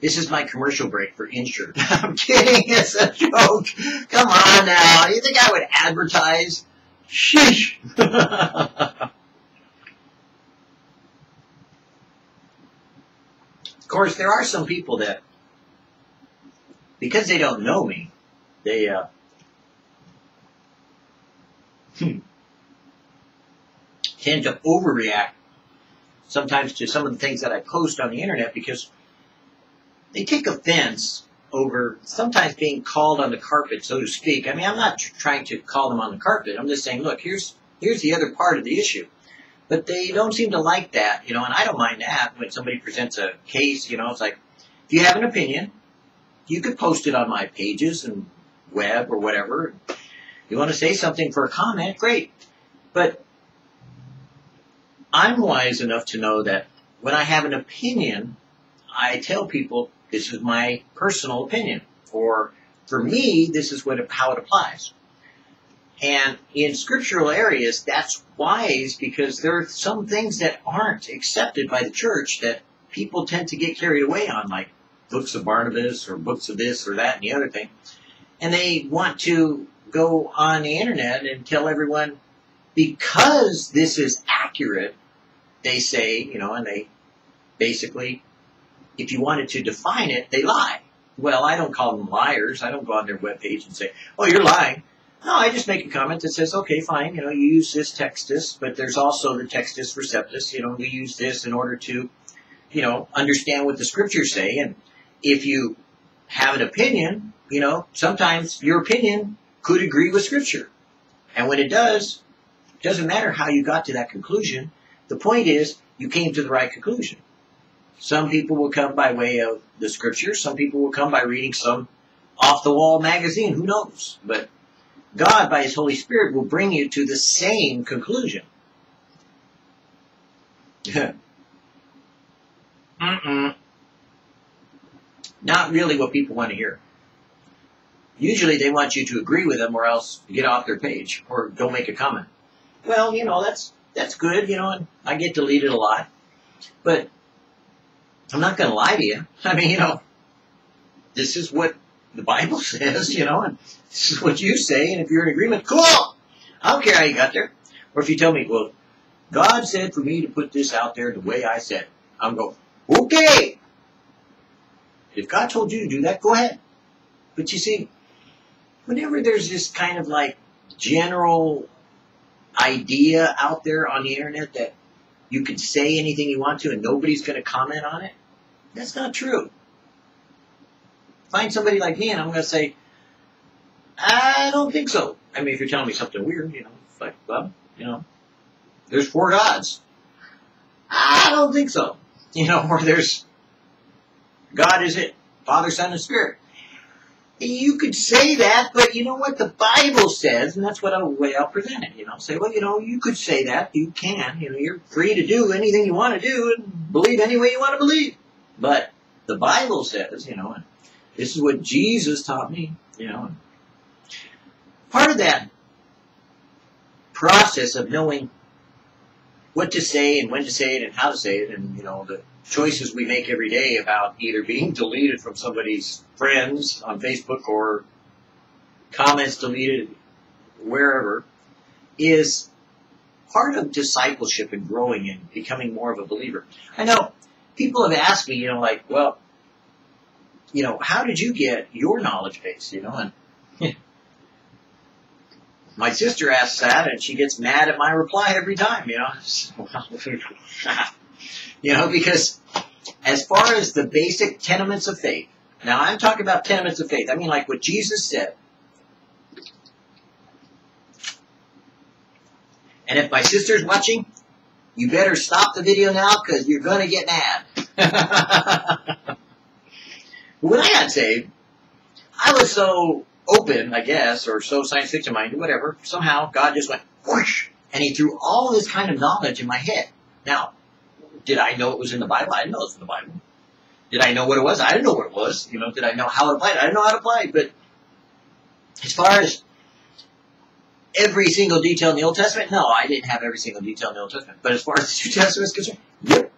This is my commercial break for insurance. I'm kidding. It's a joke. Come on now. You think I would advertise? Sheesh. of course, there are some people that, because they don't know me, they, uh, hmm, tend to overreact sometimes to some of the things that I post on the internet because they take offense over sometimes being called on the carpet, so to speak. I mean, I'm not tr- trying to call them on the carpet. I'm just saying, look, here's here's the other part of the issue. But they don't seem to like that, you know, and I don't mind that when somebody presents a case, you know, it's like, if you have an opinion, you could post it on my pages and web or whatever. You want to say something for a comment, great. But I'm wise enough to know that when I have an opinion, I tell people this is my personal opinion, or for me, this is what how it applies. And in scriptural areas, that's wise because there are some things that aren't accepted by the church that people tend to get carried away on, like books of Barnabas or books of this or that and the other thing. And they want to go on the internet and tell everyone because this is accurate, they say, you know, and they basically, if you wanted to define it, they lie. Well, I don't call them liars. I don't go on their webpage and say, oh, you're lying. No, I just make a comment that says, okay, fine, you know, you use this Textus, but there's also the Textus Receptus. You know, we use this in order to, you know, understand what the scriptures say. And if you have an opinion, you know, sometimes your opinion could agree with scripture. And when it does, it doesn't matter how you got to that conclusion. The point is, you came to the right conclusion. Some people will come by way of the scripture. Some people will come by reading some off the wall magazine. Who knows? But God, by His Holy Spirit, will bring you to the same conclusion. Mm-mm. Not really what people want to hear. Usually they want you to agree with them or else get off their page or don't make a comment. Well, you know, that's that's good, you know, and I get deleted a lot. But I'm not going to lie to you. I mean, you know, this is what the Bible says, you know, and this is what you say, and if you're in agreement, cool. I don't care how you got there. Or if you tell me, well, God said for me to put this out there the way I said, I'm going, okay. If God told you to do that, go ahead. But you see, whenever there's this kind of like general idea out there on the internet that you can say anything you want to and nobody's going to comment on it, that's not true. Find somebody like me and I'm going to say, I don't think so. I mean, if you're telling me something weird, you know, like, well, you know, there's four gods. I don't think so. You know, or there's God is it, Father, Son, and Spirit. You could say that, but you know what the Bible says, and that's what a way I'll present it. You know, say, well, you know, you could say that, you can. You know, you're free to do anything you want to do and believe any way you want to believe. But the Bible says, you know, and this is what Jesus taught me. You know, part of that process of knowing what to say and when to say it and how to say it, and you know, the choices we make every day about either being deleted from somebody's friends on Facebook or comments deleted wherever is part of discipleship and growing and becoming more of a believer. I know people have asked me, you know, like, well, you know, how did you get your knowledge base, you know, and my sister asks that and she gets mad at my reply every time, you know. you know, because as far as the basic tenements of faith, now I'm talking about tenements of faith. I mean like what Jesus said. And if my sister's watching, you better stop the video now because you're going to get mad. When I got saved, I was so open, I guess, or so science fiction minded, whatever. Somehow God just went whoosh, and He threw all this kind of knowledge in my head. Now, did I know it was in the Bible? I didn't know it was in the Bible. Did I know what it was? I didn't know what it was. You know, did I know how it applied? I didn't know how it applied. But as far as every single detail in the Old Testament, no, I didn't have every single detail in the Old Testament. But as far as the New Testament is concerned, yep,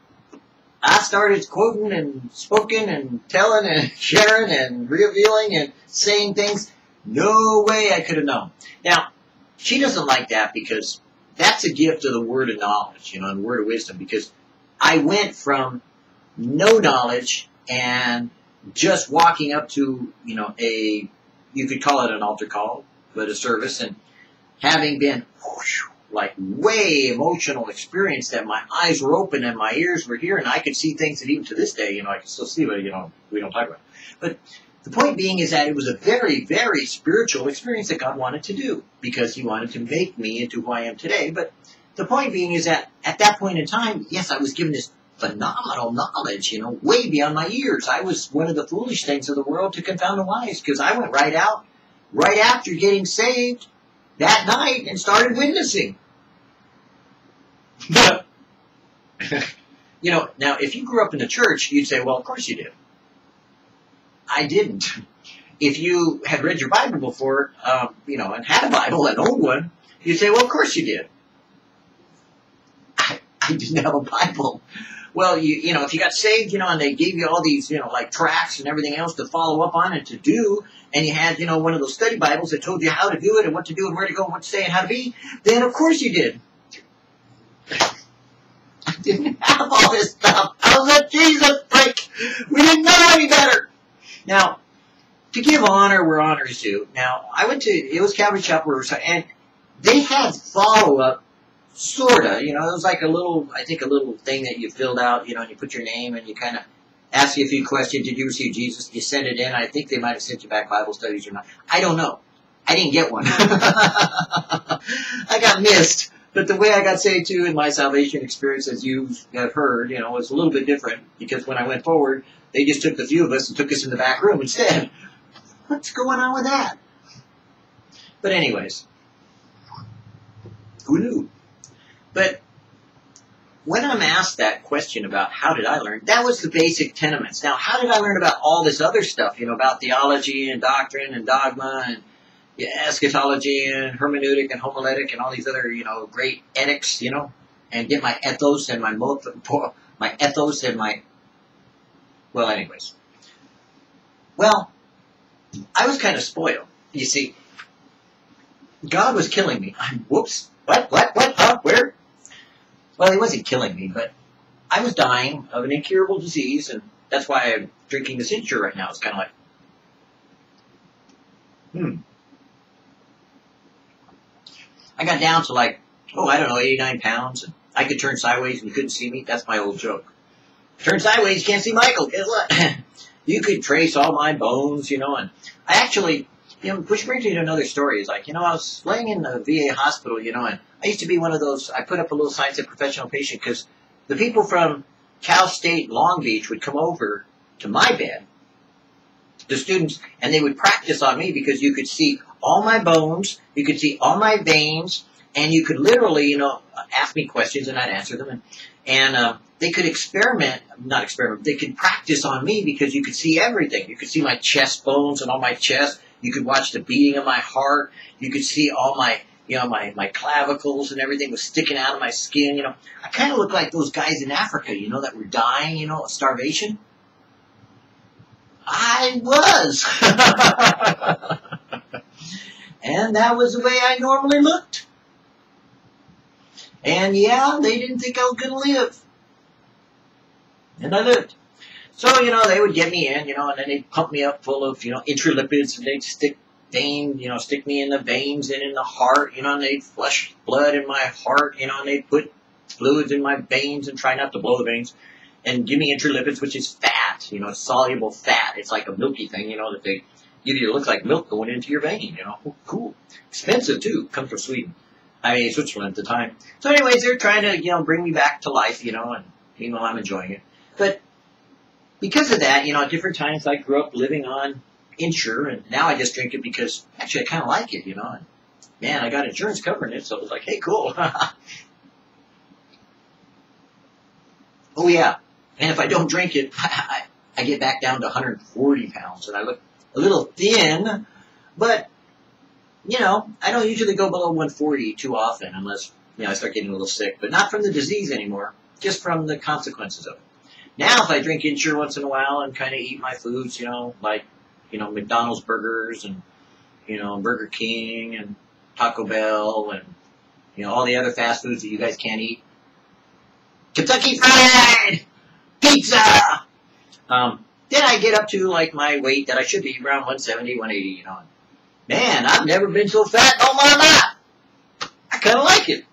I started quoting and spoken and telling and sharing and revealing and saying things, no way I could have known. Now, she doesn't like that because that's a gift of the word of knowledge, you know, and word of wisdom, because I went from no knowledge and just walking up to, you know, a, you could call it an altar call, but a service, and having been whoosh, like way emotional experience that my eyes were open and my ears were here and I could see things that even to this day, you know, I can still see, but you know, we don't talk about. It. But the point being is that it was a very, very spiritual experience that God wanted to do because He wanted to make me into who I am today. But the point being is that at that point in time, yes, I was given this phenomenal knowledge, you know, way beyond my years. I was one of the foolish things of the world to confound the wise because I went right out right after getting saved that night and started witnessing. You know, now if you grew up in the church, you'd say, well, of course you did. I didn't. If you had read your Bible before, um, you know, and had a Bible, an old one, you'd say, well, of course you did. I, I didn't have a Bible. Well, you, you know, if you got saved, you know, and they gave you all these, you know, like tracks and everything else to follow up on and to do, and you had, you know, one of those study Bibles that told you how to do it and what to do and where to go and what to say and how to be, then of course you did. I didn't have all this stuff. I was a Jesus freak. We didn't know any better. Now, to give honor where honor is due. Now, I went to, it was Calvary Chapel Riverside, and they had follow-up, sorta, you know, it was like a little, I think a little thing that you filled out, you know, and you put your name and you kind of ask you a few questions. Did you receive Jesus? You send it in. I think they might have sent you back Bible studies or not. I don't know. I didn't get one. I got missed. But the way I got saved too in my salvation experience, as you have heard, you know, was a little bit different because when I went forward, they just took the few of us and took us in the back room instead. What's going on with that? But anyways, who knew? But when I'm asked that question about how did I learn, that was the basic tenements. Now, how did I learn about all this other stuff, you know, about theology and doctrine and dogma and eschatology and hermeneutic and homiletic and all these other, you know, great ethics, you know, and get my ethos and my my ethos and my, well, anyways. Well, I was kind of spoiled. You see, God was killing me. I'm, whoops. What? What? What? Huh? Where? Well, he wasn't killing me, but I was dying of an incurable disease, and that's why I'm drinking this Ensure right now. It's kind of like, hmm. I got down to like, oh, I don't know, 89 pounds, and I could turn sideways and you couldn't see me. That's my old joke. Turn sideways, you can't see Michael. Guess what? you could trace all my bones, you know, and I actually, you know, which brings me to another story. Is like, you know, I was laying in the VA hospital, you know, and I used to be one of those, I put up a little sign that professional patient because the people from Cal State Long Beach would come over to my bed, the students, and they would practice on me because you could see all my bones, you could see all my veins, and you could literally, you know, ask me questions and I'd answer them. And, and uh, they could experiment, not experiment, they could practice on me because you could see everything. You could see my chest bones and all my chest. You could watch the beating of my heart. You could see all my you know, my, my clavicles and everything was sticking out of my skin, you know. I kind of look like those guys in Africa, you know, that were dying, you know, of starvation. I was. and that was the way I normally looked. And yeah, they didn't think I was going to live. And I lived. So, you know, they would get me in, you know, and then they'd pump me up full of, you know, intralipids and they'd stick vein, you know, stick me in the veins and in the heart, you know, and they'd flush blood in my heart, you know, and they'd put fluids in my veins and try not to blow the veins and give me intralipids, which is fat, you know, soluble fat. It's like a milky thing, you know, that they give you. It looks like milk going into your vein, you know. Oh, cool. Expensive too. Comes from Sweden. I mean, Switzerland at the time. So anyways, they're trying to, you know, bring me back to life, you know, and meanwhile I'm enjoying it. But because of that, you know, at different times I grew up living on Ensure, and now I just drink it because actually I kind of like it, you know. And man, I got insurance covering it, so it was like, hey, cool. oh yeah, and if I don't drink it, I, I get back down to 140 pounds, and I look a little thin, but you know, I don't usually go below 140 too often unless you know I start getting a little sick, but not from the disease anymore, just from the consequences of it. Now, if I drink Ensure once in a while and kind of eat my foods, you know, like, you know, McDonald's burgers and, you know, Burger King and Taco Bell and, you know, all the other fast foods that you guys can't eat. Kentucky Fried Pizza! Um, then I get up to like my weight that I should be around 170, 180, you know. Man, I've never been so fat in all my life. I kind of like it.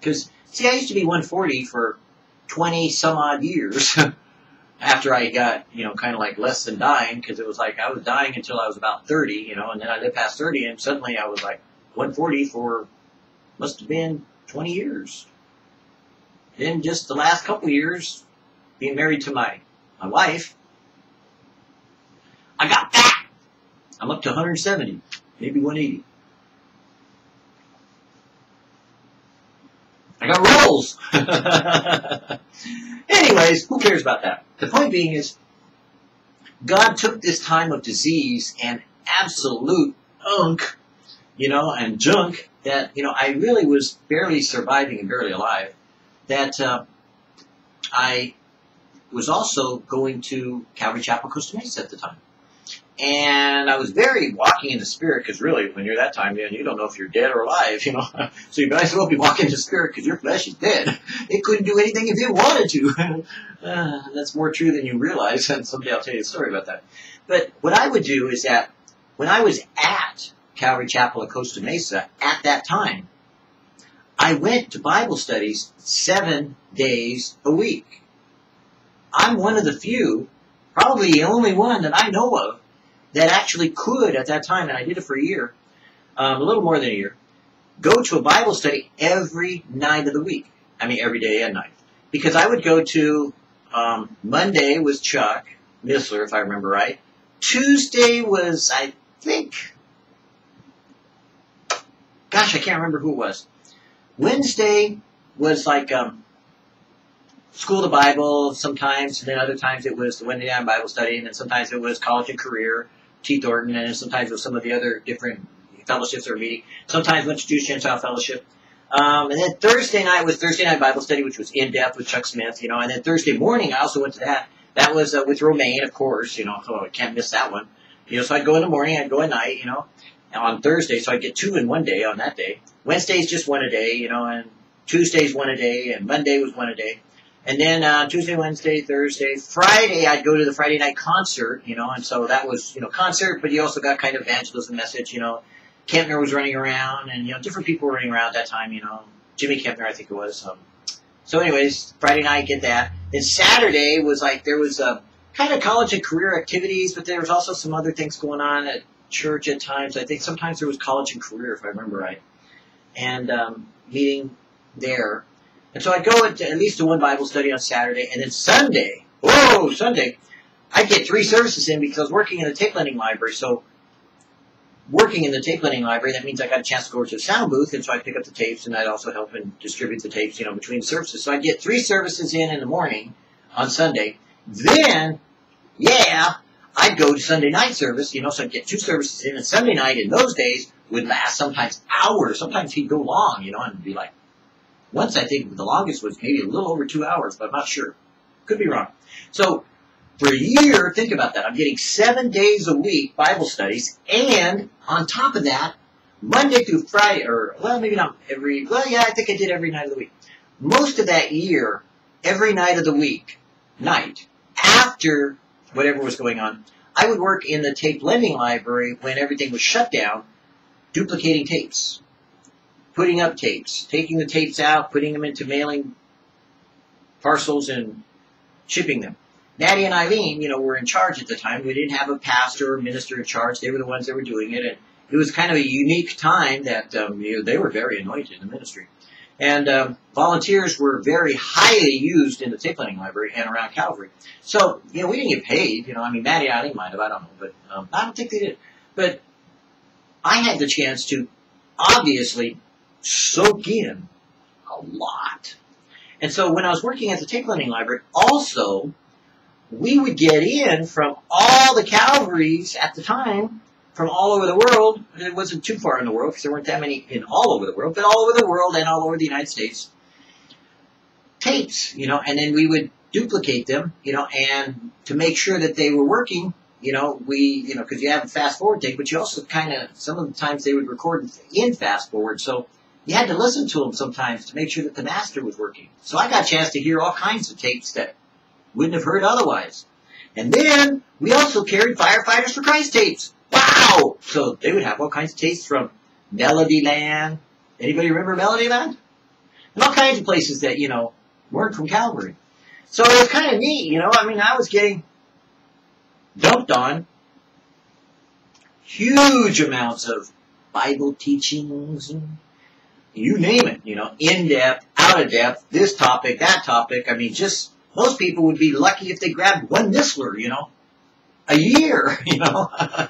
Because, see, I used to be 140 for 20 some odd years after I got, you know, kind of like less than dying because it was like I was dying until I was about 30, you know, and then I lived past 30 and suddenly I was like 140 for must have been 20 years. Then just the last couple years, being married to my, my wife, I got fat. I'm up to 170, maybe 180. I got rolls. Anyways, who cares about that? The point being is, God took this time of disease and absolute unk, you know, and junk that, you know, I really was barely surviving and barely alive, that uh, I was also going to Calvary Chapel, Costa Mesa at the time. And I was very walking in the spirit because really, when you're that time, man, you don't know if you're dead or alive, you know. so you might as well be walking in the spirit because your flesh is dead. It couldn't do anything if it wanted to. uh, that's more true than you realize, and someday I'll tell you a story about that. But what I would do is that when I was at Calvary Chapel at Costa Mesa at that time, I went to Bible studies seven days a week. I'm one of the few, probably the only one that I know of, that actually could at that time, and I did it for a year, um, a little more than a year, go to a Bible study every night of the week. I mean, every day and night. Because I would go to, um, Monday was Chuck Missler, if I remember right. Tuesday was, I think, gosh, I can't remember who it was. Wednesday was like, um, school the Bible sometimes, and then other times it was the Wednesday night Bible study, and then sometimes it was college and career, T. Thornton, and sometimes with some of the other different fellowships were meeting. Sometimes went to Jewish Gentile Fellowship. Um, and then Thursday night was Thursday night Bible study, which was in depth with Chuck Smith, you know. And then Thursday morning, I also went to that. That was uh, with Romaine, of course, you know. So I can't miss that one. You know, so I'd go in the morning, I'd go at night, you know, on Thursday. So I'd get two in one day on that day. Wednesday's just one a day, you know, and Tuesday's one a day, and Monday was one a day. And then uh, Tuesday, Wednesday, Thursday, Friday, I'd go to the Friday night concert, you know, and so that was, you know, concert, but you also got kind of evangelism message, you know. Kempner was running around, and, you know, different people were running around at that time, you know. Jimmy Kempner, I think it was. Um, so anyways, Friday night, get that. Then Saturday was like, there was a kind of college and career activities, but there was also some other things going on at church at times. I think sometimes there was college and career, if I remember right. And um, meeting there. And so I'd go at, at least to one Bible study on Saturday, and then Sunday, whoa, Sunday, I'd get three services in because I was working in the tape lending library. So working in the tape lending library, that means I got a chance to go to the sound booth, and so I'd pick up the tapes, and I'd also help and distribute the tapes, you know, between services. So I'd get three services in in the morning on Sunday. Then, yeah, I'd go to Sunday night service, you know, so I'd get two services in, and Sunday night in those days would last sometimes hours. Sometimes he'd go long, you know, and be like, once I think the longest was maybe a little over two hours, but I'm not sure. Could be wrong. So for a year, think about that. I'm getting seven days a week Bible studies, and on top of that, Monday through Friday, or well, maybe not every. Well, yeah, I think I did every night of the week. Most of that year, every night of the week, night after whatever was going on, I would work in the tape lending library when everything was shut down, duplicating tapes putting up tapes, taking the tapes out, putting them into mailing parcels and shipping them. Natty and Eileen, you know, were in charge at the time. We didn't have a pastor or minister in charge. They were the ones that were doing it. And it was kind of a unique time that, um, you know, they were very anointed in the ministry. And um, volunteers were very highly used in the tape lending library and around Calvary. So, you know, we didn't get paid. You know, I mean, Maddie and Eileen might have, I don't know, but um, I don't think they did. But I had the chance to obviously soak in a lot. And so when I was working at the tape lending library, also, we would get in from all the Calvaries at the time, from all over the world. It wasn't too far in the world because there weren't that many in all over the world, but all over the world and all over the United States. Tapes, you know, and then we would duplicate them, you know, and to make sure that they were working, you know, we, you know, because you have a fast forward tape, but you also kind of, some of the times they would record in fast forward. So you had to listen to them sometimes to make sure that the master was working. So I got a chance to hear all kinds of tapes that wouldn't have heard otherwise. And then we also carried Firefighters for Christ tapes. Wow! So they would have all kinds of tapes from Melody Melodyland. Anybody remember Melody Melodyland? And all kinds of places that, you know, weren't from Calvary. So it was kind of neat, you know. I mean, I was getting dumped on huge amounts of Bible teachings and you name it, you know, in depth, out of depth, this topic, that topic. I mean, just most people would be lucky if they grabbed one Missler, you know, a year, you know. I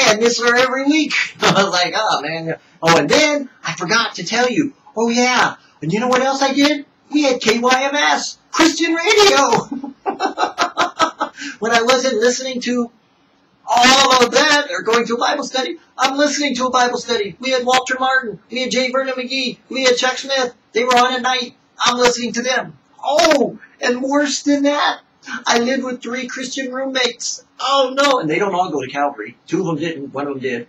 had Missler every week. I was like, oh man. Oh, and then I forgot to tell you. Oh yeah. And you know what else I did? We had KYMS, Christian radio. when I wasn't listening to all of that are going to a Bible study. I'm listening to a Bible study. We had Walter Martin. We had J. Vernon McGee. We had Chuck Smith. They were on at night. I'm listening to them. Oh, and worse than that, I lived with three Christian roommates. Oh no, and they don't all go to Calvary. Two of them didn't. One of them did.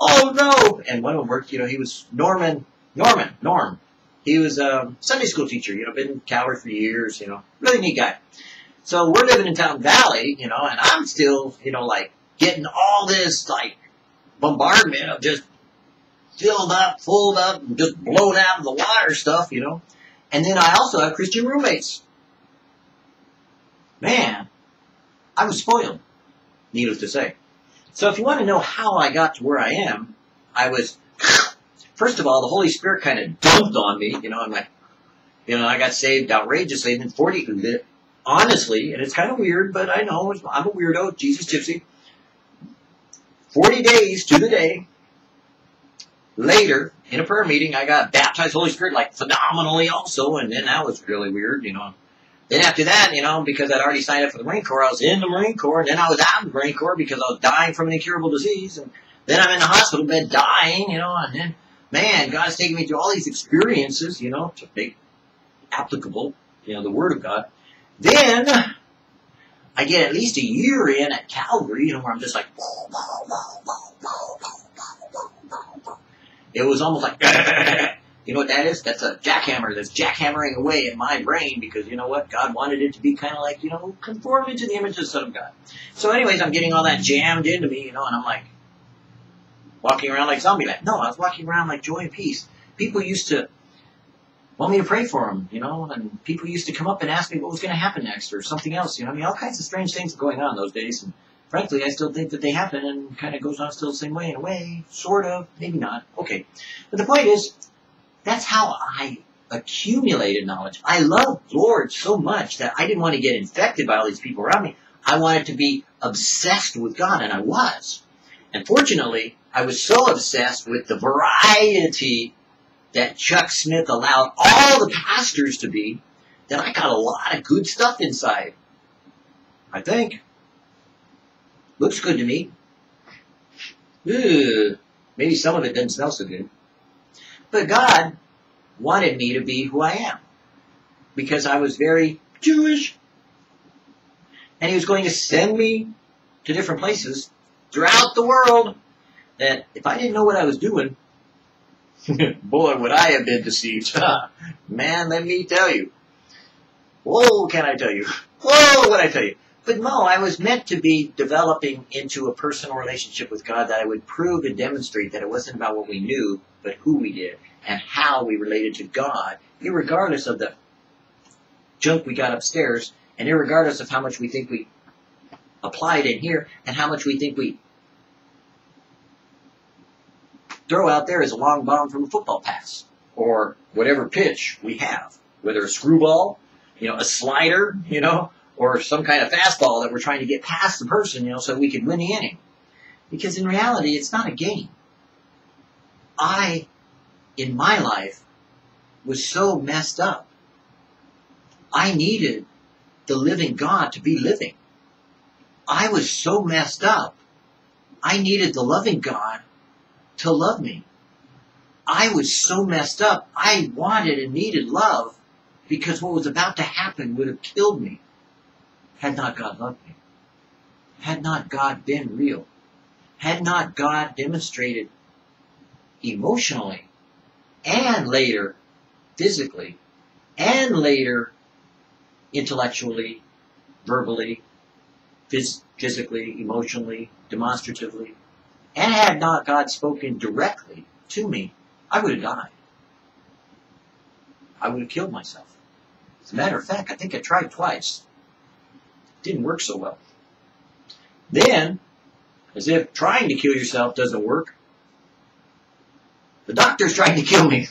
Oh no, and one of them worked. You know, he was Norman. Norman. Norm. He was a Sunday school teacher. You know, been in Calvary for years. You know, really neat guy. So we're living in Town Valley. You know, and I'm still, you know, like getting all this like bombardment of just filled up, full up, and just blown out of the water stuff, you know. And then I also have Christian roommates. Man, I was spoiled, needless to say. So if you want to know how I got to where I am, I was, first of all, the Holy Spirit kind of dumped on me, you know, I'm like, you know, I got saved outrageously, and then 40, honestly, and it's kind of weird, but I know, I'm a weirdo, Jesus Gypsy. 40 days to the day later, in a prayer meeting, I got baptized Holy Spirit like phenomenally also, and then that was really weird, you know. Then after that, you know, because I'd already signed up for the Marine Corps, I was in the Marine Corps, and then I was out of the Marine Corps because I was dying from an incurable disease, and then I'm in the hospital bed dying, you know, and then, man, God's taking me through all these experiences, you know, to make applicable, you know, the Word of God. Then, I get at least a year in at Calvary, you know, where I'm just like, it was almost like, you know what that is? That's a jackhammer that's jackhammering away in my brain because you know what? God wanted it to be kind of like, you know, conforming to the image of the Son of God. So anyways, I'm getting all that jammed into me, you know, and I'm like, walking around like zombie land. No, I was walking around like joy and peace. People used to want me to pray for them, you know, and people used to come up and ask me what was going to happen next or something else, you know. I mean, all kinds of strange things going on those days, and frankly, I still think that they happen and kind of goes on still the same way in a way, sort of, maybe not. Okay. But the point is, that's how I accumulated knowledge. I loved Lord so much that I didn't want to get infected by all these people around me. I wanted to be obsessed with God, and I was. And fortunately, I was so obsessed with the variety that Chuck Smith allowed all the pastors to be, then I got a lot of good stuff inside. I think. Looks good to me. Ugh, maybe some of it doesn't smell so good. But God wanted me to be who I am. Because I was very Jewish. And He was going to send me to different places throughout the world that if I didn't know what I was doing, Boy, would I have been deceived. Man, let me tell you. Whoa, can I tell you? Whoa, what I tell you? But no, I was meant to be developing into a personal relationship with God that I would prove and demonstrate that it wasn't about what we knew, but who we did and how we related to God, regardless of the junk we got upstairs, and regardless of how much we think we applied in here and how much we think we throw out there is a long bomb from a football pass or whatever pitch we have, whether a screwball, you know, a slider, you know, or some kind of fastball that we're trying to get past the person, you know, so we can win the inning. Because in reality, it's not a game. I, in my life, was so messed up. I needed the living God to be living. I was so messed up. I needed the loving God to love me. I was so messed up. I wanted and needed love. Because what was about to happen would have killed me had not God loved me. Had not God been real. Had not God demonstrated emotionally and later physically and later intellectually, verbally, phys- physically, emotionally, demonstratively. And had not God spoken directly to me, I would have died. I would have killed myself. As a matter of fact, I think I tried twice. It Didn't work so well. Then, as if trying to kill yourself doesn't work, the doctor's trying to kill me.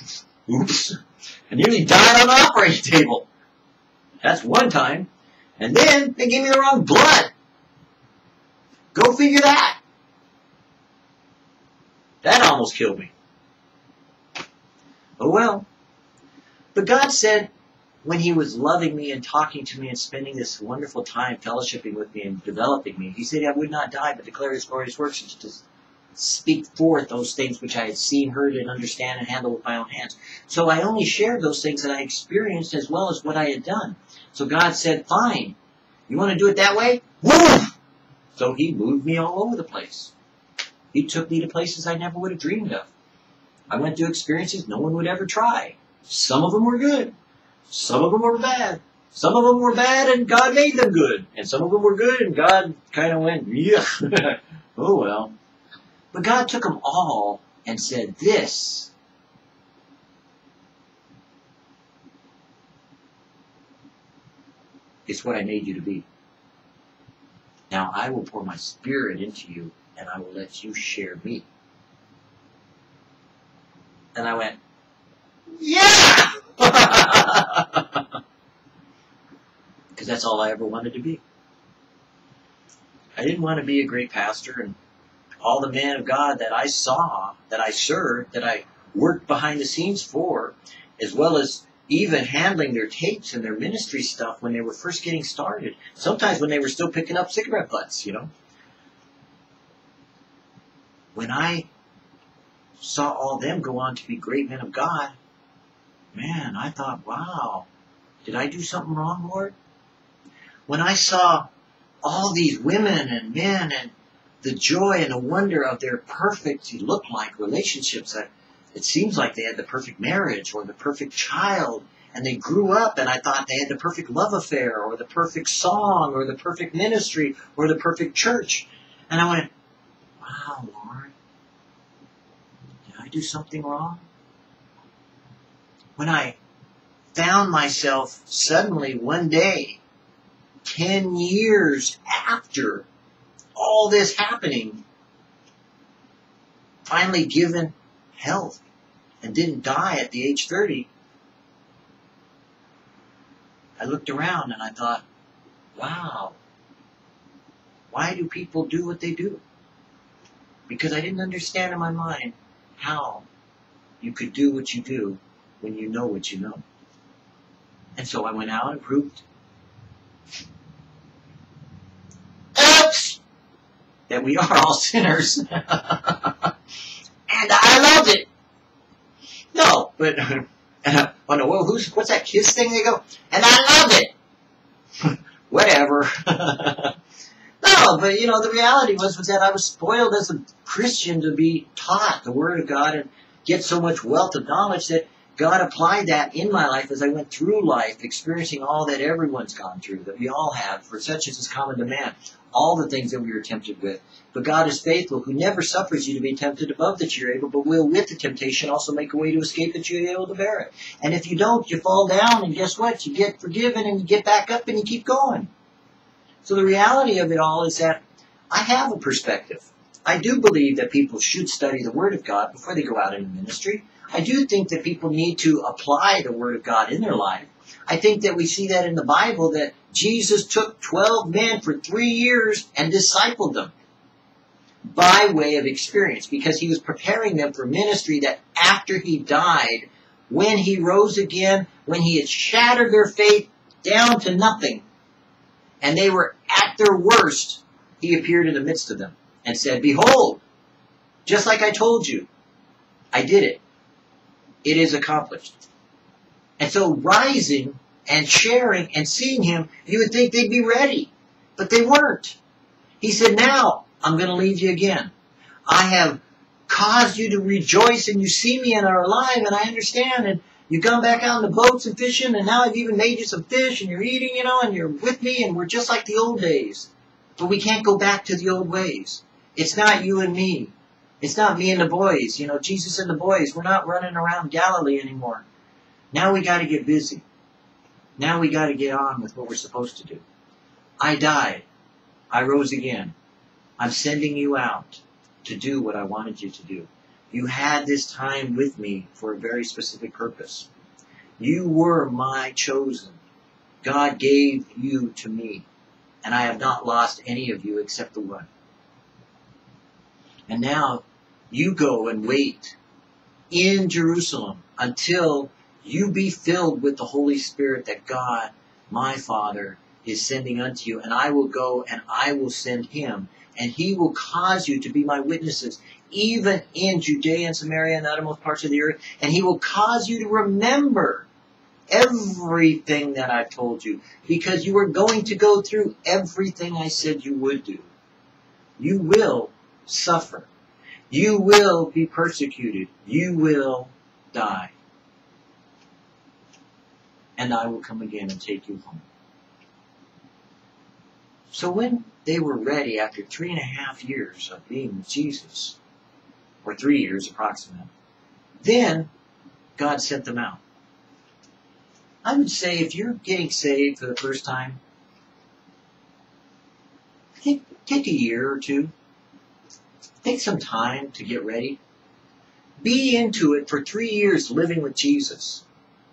Oops. I nearly died on the operating table. That's one time. And then they gave me the wrong blood. Go figure that. That almost killed me. Oh well. But God said, when He was loving me and talking to me and spending this wonderful time fellowshipping with me and developing me, He said I would not die but declare His glorious works and to speak forth those things which I had seen, heard, and understand and handled with my own hands. So I only shared those things that I experienced as well as what I had done. So God said, fine. You want to do it that way? Move! So He moved me all over the place. He took me to places I never would have dreamed of. I went through experiences no one would ever try. Some of them were good. Some of them were bad. Some of them were bad and God made them good. And some of them were good and God kind of went, yeah, oh well. But God took them all and said, this is what I made you to be. Now I will pour my spirit into you and I will let you share me. And I went, yeah! Because that's all I ever wanted to be. I didn't want to be a great pastor and all the men of God that I saw, that I served, that I worked behind the scenes for, as well as even handling their tapes and their ministry stuff when they were first getting started. Sometimes when they were still picking up cigarette butts, you know. When I saw all them go on to be great men of God, man, I thought, wow, did I do something wrong, Lord? When I saw all these women and men and the joy and the wonder of their perfect, look like relationships that it seems like they had the perfect marriage or the perfect child and they grew up and I thought they had the perfect love affair or the perfect song or the perfect ministry or the perfect church. And I went, wow, Lord, I do something wrong? When I found myself suddenly one day, 10 years after all this happening, finally given health and didn't die at the age 30, I looked around and I thought, wow, why do people do what they do? Because I didn't understand in my mind how you could do what you do when you know what you know. And so I went out and proved oops, that we are all sinners. and I loved it. No, but uh, oh no, well, who's what's that kiss thing they go? And I loved it. Whatever. No, but you know the reality was was that I was spoiled as a Christian to be taught the Word of God and get so much wealth of knowledge that God applied that in my life as I went through life, experiencing all that everyone's gone through, that we all have, for such is his common demand, all the things that we are tempted with. But God is faithful, who never suffers you to be tempted above that you're able, but will with the temptation also make a way to escape that you're able to bear it. And if you don't, you fall down, and guess what? You get forgiven, and you get back up, and you keep going. So the reality of it all is that I have a perspective. I do believe that people should study the Word of God before they go out into ministry. I do think that people need to apply the Word of God in their life. I think that we see that in the Bible that Jesus took 12 men for three years and discipled them by way of experience because he was preparing them for ministry that after he died, when he rose again, when he had shattered their faith down to nothing, and they were at their worst, he appeared in the midst of them and said, Behold, just like I told you, I did it it is accomplished. And so rising and sharing and seeing him, you would think they'd be ready. But they weren't. He said, now I'm going to leave you again. I have caused you to rejoice and you see me and are alive and I understand and you've gone back out in the boats and fishing and now I've even made you some fish and you're eating, you know, and you're with me and we're just like the old days. But we can't go back to the old ways. It's not you and me. It's not me and the boys, you know, Jesus and the boys. We're not running around Galilee anymore. Now we got to get busy. Now we got to get on with what we're supposed to do. I died. I rose again. I'm sending you out to do what I wanted you to do. You had this time with me for a very specific purpose. You were my chosen. God gave you to me, and I have not lost any of you except the one. And now you go and wait in Jerusalem until you be filled with the Holy Spirit that God, my Father, is sending unto you. And I will go and I will send him. And he will cause you to be my witnesses, even in Judea and Samaria and the uttermost parts of the earth. And he will cause you to remember everything that I've told you, because you are going to go through everything I said you would do. You will suffer. You will be persecuted. You will die. And I will come again and take you home. So when they were ready after three and a half years of being with Jesus, or three years approximately, then God sent them out. I would say if you're getting saved for the first time, take, take a year or two Take some time to get ready. Be into it for three years living with Jesus.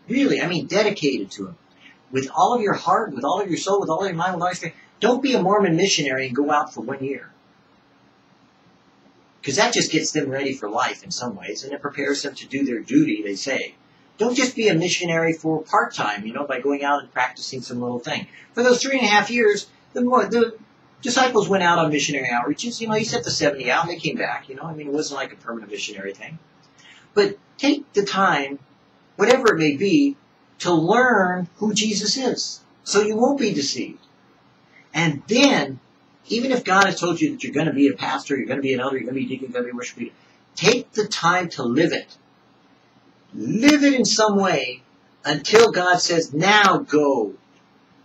Really, I mean, dedicated to Him. With all of your heart, with all of your soul, with all of your mind, with all your strength. Don't be a Mormon missionary and go out for one year. Because that just gets them ready for life in some ways, and it prepares them to do their duty, they say. Don't just be a missionary for part-time, you know, by going out and practicing some little thing. For those three and a half years, the more, the, disciples went out on missionary outreaches. You know, he sent the 70 out and they came back. You know, I mean, it wasn't like a permanent missionary thing. But take the time, whatever it may be, to learn who Jesus is. So you won't be deceived. And then, even if God has told you that you're going to be a pastor, you're going to be an elder, you're going to be a deacon, you're going to be a worship leader, take the time to live it. Live it in some way until God says, now go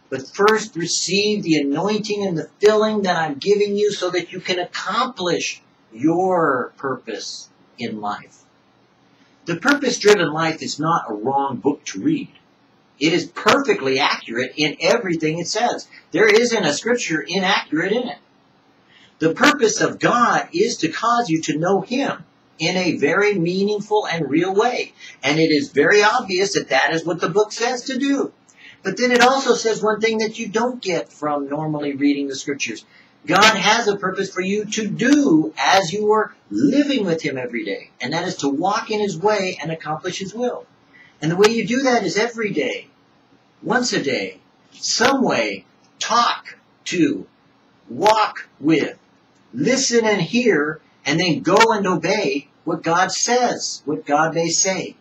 but first receive the anointing and the filling that I'm giving you so that you can accomplish your purpose in life. The purpose driven life is not a wrong book to read. It is perfectly accurate in everything it says. There isn't a scripture inaccurate in it. The purpose of God is to cause you to know Him in a very meaningful and real way. And it is very obvious that that is what the book says to do. But then it also says one thing that you don't get from normally reading the scriptures. God has a purpose for you to do as you are living with Him every day. And that is to walk in His way and accomplish His will. And the way you do that is every day, once a day, some way, talk to, walk with, listen and hear, and then go and obey what God says, what God may say.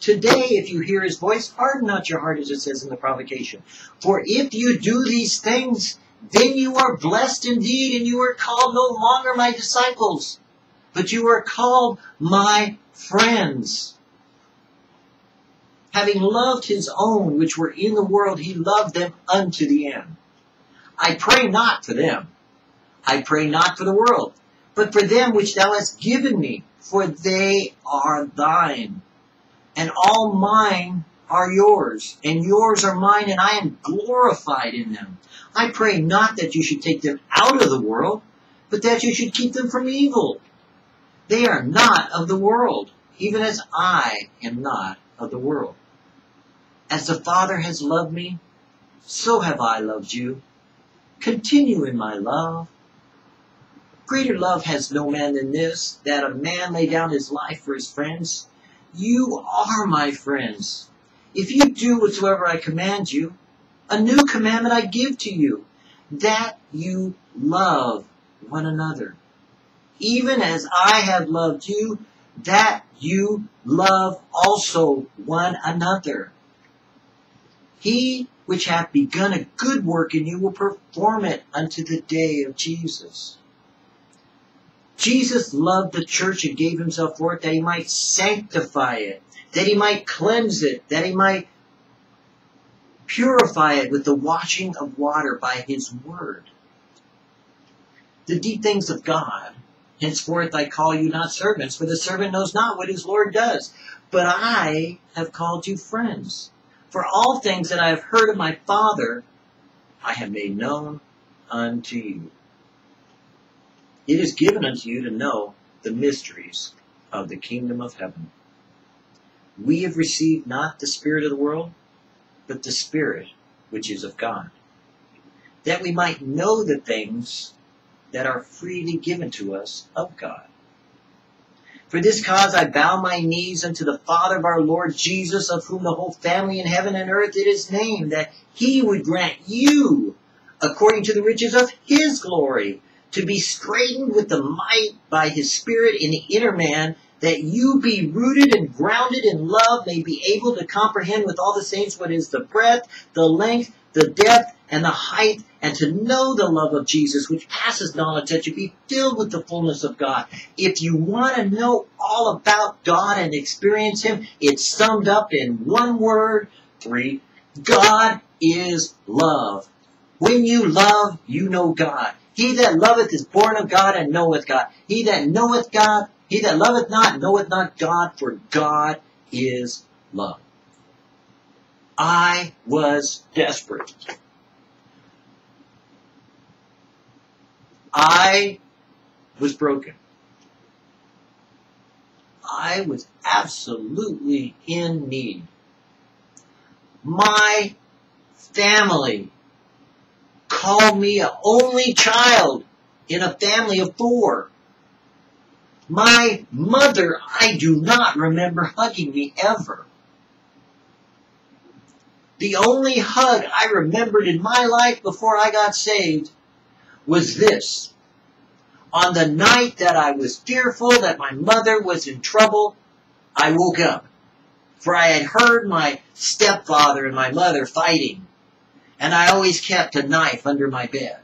Today, if you hear his voice, harden not your heart, as it says in the provocation. For if you do these things, then you are blessed indeed, and you are called no longer my disciples, but you are called my friends. Having loved his own which were in the world, he loved them unto the end. I pray not for them. I pray not for the world, but for them which thou hast given me, for they are thine and all mine are yours, and yours are mine, and I am glorified in them. I pray not that you should take them out of the world, but that you should keep them from evil. They are not of the world, even as I am not of the world. As the Father has loved me, so have I loved you. Continue in my love. Greater love has no man than this, that a man lay down his life for his friends. You are my friends. If you do whatsoever I command you, a new commandment I give to you, that you love one another. Even as I have loved you, that you love also one another. He which hath begun a good work in you will perform it unto the day of Jesus. Jesus loved the church and gave himself for it that he might sanctify it, that he might cleanse it, that he might purify it with the washing of water by his word. The deep things of God, henceforth I call you not servants, for the servant knows not what his Lord does. But I have called you friends. For all things that I have heard of my Father, I have made known unto you. It is given unto you to know the mysteries of the kingdom of heaven. We have received not the Spirit of the world, but the Spirit which is of God, that we might know the things that are freely given to us of God. For this cause I bow my knees unto the Father of our Lord Jesus, of whom the whole family in heaven and earth it is named, that he would grant you, according to the riches of his glory, to be straightened with the might by his Spirit in the inner man, that you be rooted and grounded in love, may be able to comprehend with all the saints what is the breadth, the length, the depth, and the height, and to know the love of Jesus, which passes knowledge, that you be filled with the fullness of God. If you want to know all about God and experience Him, it's summed up in one word, three. God is love. When you love, you know God. He that loveth is born of God and knoweth God. He that knoweth God he that loveth not knoweth not God, for God is love. I was desperate. I was broken. I was absolutely in need. My family called me an only child in a family of four. My mother, I do not remember hugging me ever. The only hug I remembered in my life before I got saved was this. On the night that I was fearful that my mother was in trouble, I woke up. For I had heard my stepfather and my mother fighting, and I always kept a knife under my bed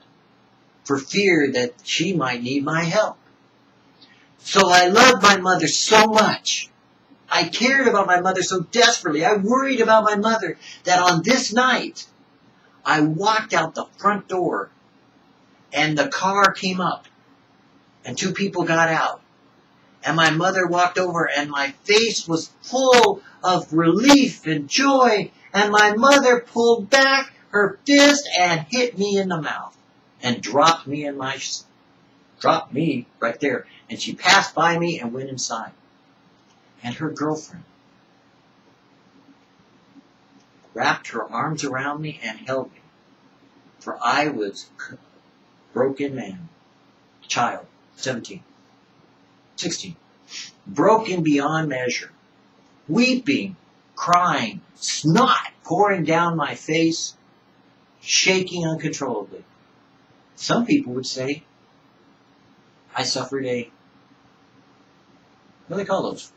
for fear that she might need my help. So I loved my mother so much. I cared about my mother so desperately. I worried about my mother that on this night, I walked out the front door and the car came up and two people got out. And my mother walked over and my face was full of relief and joy. And my mother pulled back her fist and hit me in the mouth and dropped me in my, dropped me right there and she passed by me and went inside. And her girlfriend wrapped her arms around me and held me. For I was broken man, child, 17, 16, broken beyond measure, weeping, crying, snot pouring down my face, shaking uncontrollably. Some people would say I suffered a what do they call those?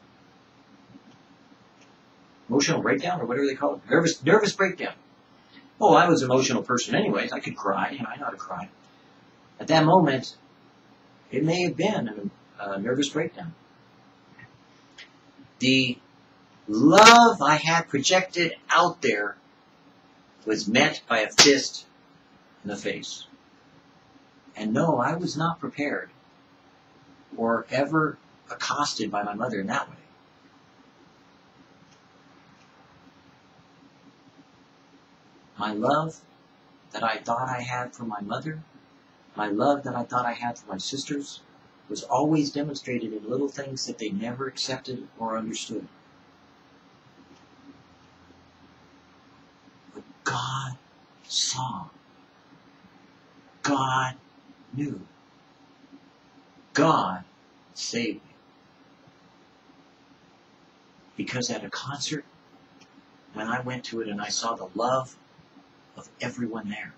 Emotional breakdown or whatever they call it. Nervous nervous breakdown. Oh, I was an emotional person anyways. I could cry. You know, I know how to cry. At that moment, it may have been a, a nervous breakdown. The love I had projected out there was met by a fist in the face. And no, I was not prepared or ever accosted by my mother in that way. My love that I thought I had for my mother, my love that I thought I had for my sisters, was always demonstrated in little things that they never accepted or understood. But God saw. God knew. God saved me. Because at a concert, when I went to it and I saw the love of everyone there,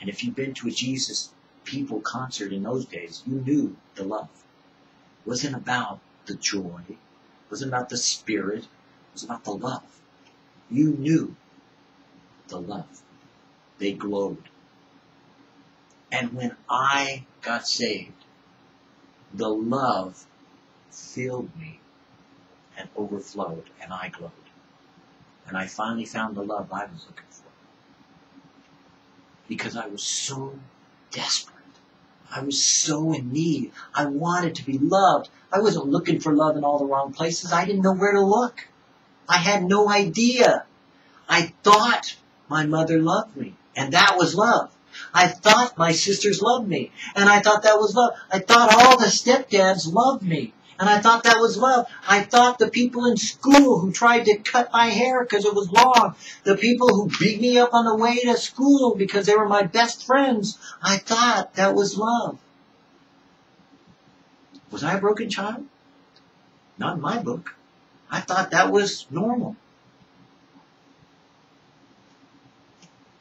and if you've been to a Jesus People concert in those days, you knew the love. It wasn't about the joy, it wasn't about the spirit, it was about the love. You knew the love. They glowed. And when I got saved, the love filled me and overflowed, and I glowed. And I finally found the love I was looking for. Because I was so desperate. I was so in need. I wanted to be loved. I wasn't looking for love in all the wrong places. I didn't know where to look. I had no idea. I thought my mother loved me, and that was love. I thought my sisters loved me, and I thought that was love. I thought all the stepdads loved me, and I thought that was love. I thought the people in school who tried to cut my hair because it was long, the people who beat me up on the way to school because they were my best friends, I thought that was love. Was I a broken child? Not in my book. I thought that was normal.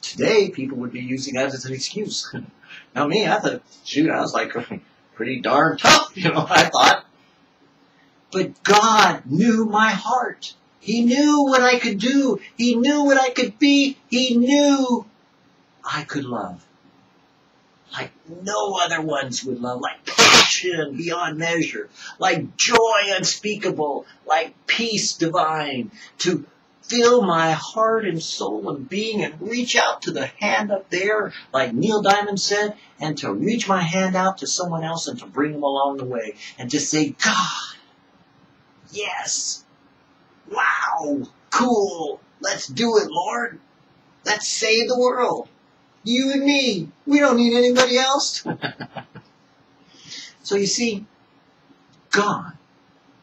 Today, people would be using that as an excuse. now me, I thought, shoot, I was like pretty darn tough, you know, I thought. But God knew my heart. He knew what I could do. He knew what I could be. He knew I could love. Like no other ones would love. Like passion beyond measure. Like joy unspeakable. Like peace divine. To fill my heart and soul and being and reach out to the hand up there, like Neil Diamond said, and to reach my hand out to someone else and to bring them along the way and to say, God, yes, wow, cool, let's do it, Lord. Let's save the world. You and me. We don't need anybody else. so you see, God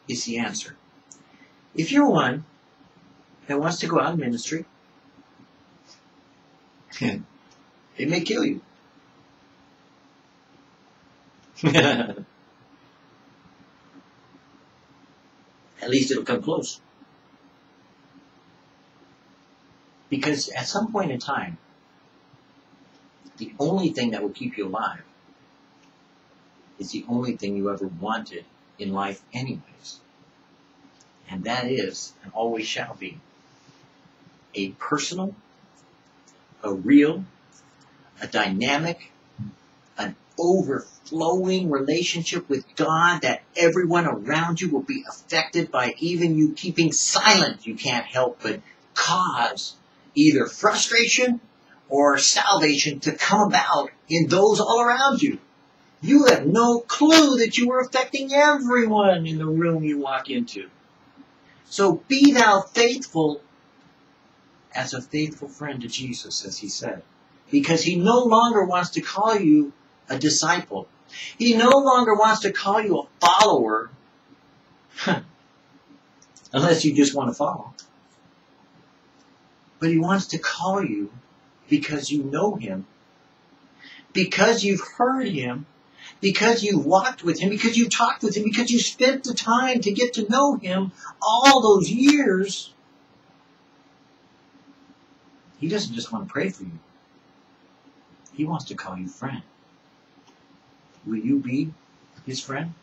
is the answer. If you're one that wants to go out in ministry, it may kill you. At least it'll come close. Because at some point in time, the only thing that will keep you alive is the only thing you ever wanted in life anyways. And that is, and always shall be, a personal, a real, a dynamic, overflowing relationship with God that everyone around you will be affected by even you keeping silent. You can't help but cause either frustration or salvation to come about in those all around you. You have no clue that you are affecting everyone in the room you walk into. So be thou faithful as a faithful friend to Jesus, as he said. Because he no longer wants to call you a disciple. He no longer wants to call you a follower. Unless you just want to follow. But he wants to call you because you know him. Because you've heard him. Because you've walked with him. Because you've talked with him. Because you spent the time to get to know him all those years. He doesn't just want to pray for you. He wants to call you friend. Will you be his friend?